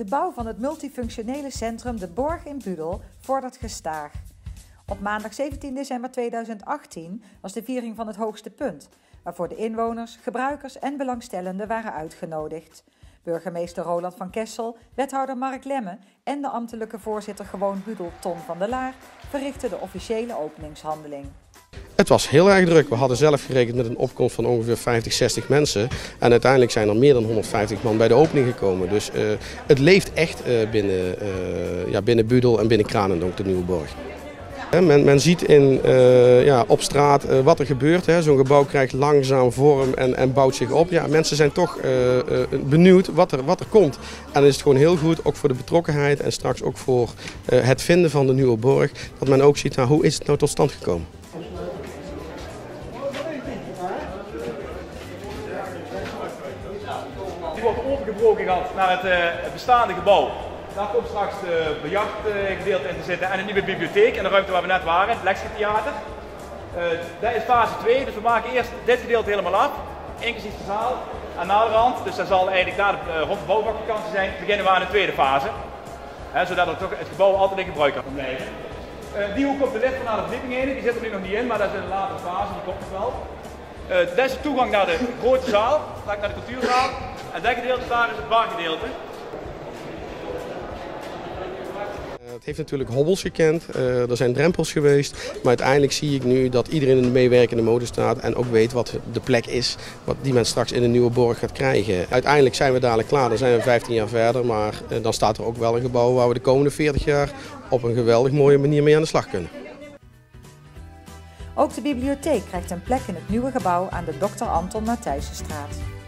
De bouw van het multifunctionele centrum De Borg in Budel vordert gestaag. Op maandag 17 december 2018 was de viering van het hoogste punt, waarvoor de inwoners, gebruikers en belangstellenden waren uitgenodigd. Burgemeester Roland van Kessel, wethouder Mark Lemme en de ambtelijke voorzitter Gewoon Budel Ton van der Laar verrichtten de officiële openingshandeling. Het was heel erg druk. We hadden zelf gerekend met een opkomst van ongeveer 50, 60 mensen. En uiteindelijk zijn er meer dan 150 man bij de opening gekomen. Dus uh, het leeft echt uh, binnen, uh, ja, binnen Budel en binnen Kranendonk, de Nieuwe Borg. Men, men, ziet in, ja, op straat wat er gebeurt. Zo'n gebouw krijgt langzaam vorm en, en, bouwt zich op. Ja, mensen zijn toch benieuwd wat er, wat er komt. En is het gewoon heel goed, ook voor de betrokkenheid en straks ook voor het vinden van de nieuwe borg, dat men ook ziet nou, hoe is het nou tot stand gekomen. Die wordt overgebroken gehad naar het, het bestaande gebouw. Daar komt straks de biljartgedeelte in te zitten en een nieuwe bibliotheek in de ruimte waar we net waren, het Lexgetheater. Uh, dat is fase 2, dus we maken eerst dit gedeelte helemaal af, inclusief de zaal. En naderhand, dus dat zal eigenlijk na de, uh, rond de bouwvakvakantie zijn, beginnen we aan de tweede fase. Zodat er toch het gebouw altijd in gebruik kan blijven. Uh, die hoek komt de lift van naar de verdieping heen, die zit er nu nog niet in, maar dat is in een latere fase, die komt nog wel. Uh, toegang naar de grote zaal, naar de cultuurzaal. En dat gedeelte daar is het bargedeelte. Het heeft natuurlijk hobbels gekend, uh, er zijn drempels geweest, maar uiteindelijk zie ik nu dat iedereen in de meewerkende mode staat en ook weet wat de plek is wat die men straks in de nieuwe borg gaat krijgen. Uiteindelijk zijn we dadelijk klaar, dan zijn we 15 jaar verder, maar dan staat er ook wel een gebouw waar we de komende 40 jaar op een geweldig mooie manier mee aan de slag kunnen. Ook de bibliotheek krijgt een plek in het nieuwe gebouw aan de Dr. Anton Matthijssenstraat.